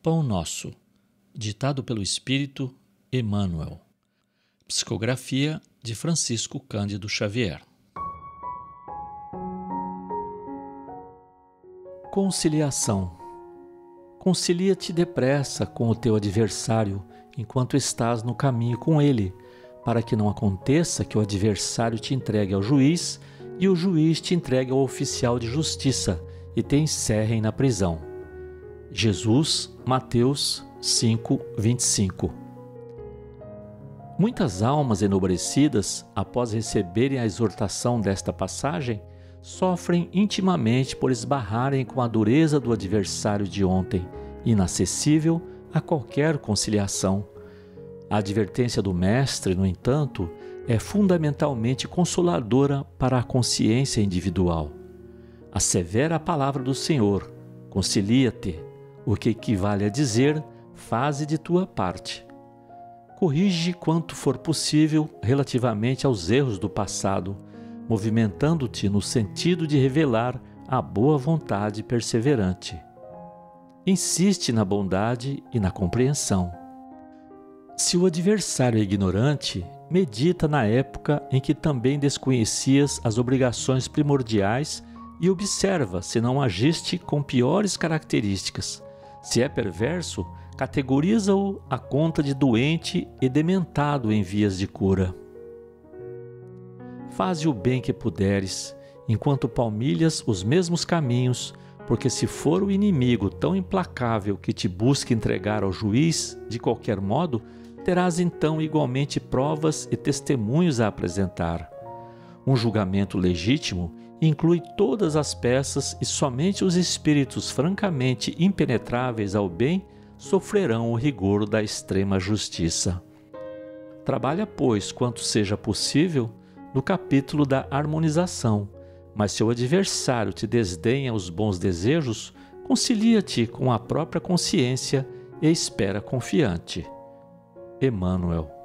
Pão Nosso, ditado pelo Espírito Emmanuel. Psicografia de Francisco Cândido Xavier. Conciliação. Concilia-te depressa com o teu adversário enquanto estás no caminho com ele, para que não aconteça que o adversário te entregue ao juiz e o juiz te entregue ao oficial de justiça e te encerrem na prisão. Jesus, Mateus 5, 25. Muitas almas enobrecidas, após receberem a exortação desta passagem, sofrem intimamente por esbarrarem com a dureza do adversário de ontem, inacessível a qualquer conciliação. A advertência do Mestre, no entanto, é fundamentalmente consoladora para a consciência individual. A palavra do Senhor: concilia-te, o que equivale a dizer: faze de tua parte. Corrige quanto for possível relativamente aos erros do passado movimentando-te no sentido de revelar a boa vontade perseverante. Insiste na bondade e na compreensão. Se o adversário é ignorante, medita na época em que também desconhecias as obrigações primordiais e observa se não agiste com piores características. Se é perverso, categoriza-o à conta de doente e dementado em vias de cura. Faze o bem que puderes, enquanto palmilhas os mesmos caminhos, porque se for o inimigo tão implacável que te busque entregar ao juiz, de qualquer modo, terás então igualmente provas e testemunhos a apresentar. Um julgamento legítimo inclui todas as peças e somente os espíritos francamente impenetráveis ao bem sofrerão o rigor da extrema justiça. Trabalha, pois, quanto seja possível, no capítulo da harmonização. Mas se o adversário te desdenha os bons desejos, concilia-te com a própria consciência e espera confiante. Emmanuel